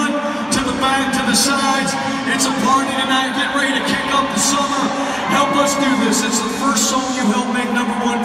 front to the back to the sides. It's a party tonight. Get ready to kick up the summer. Help us do this. It's the first song you helped make number one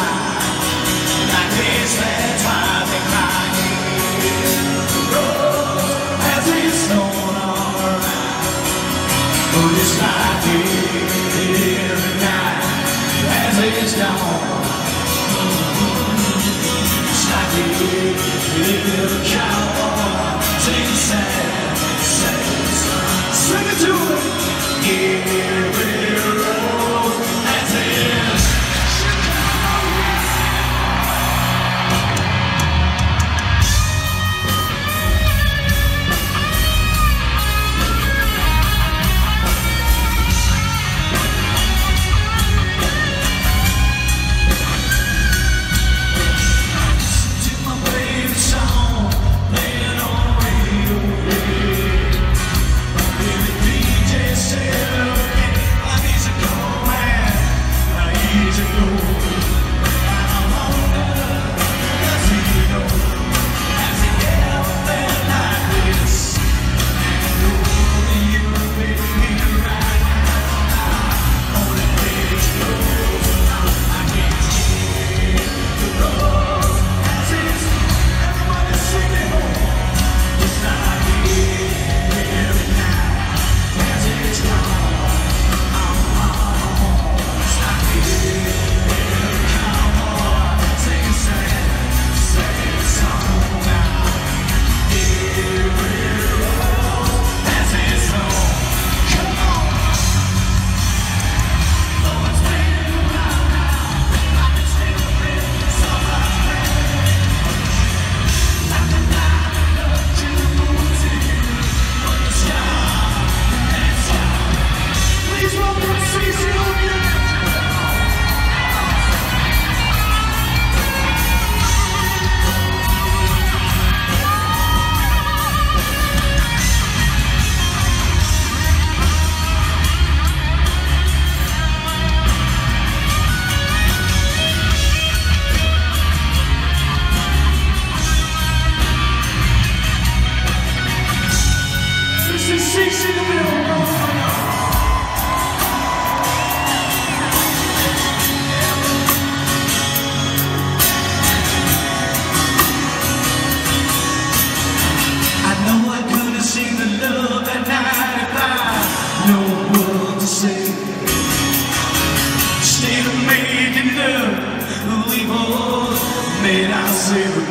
cowboy.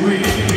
we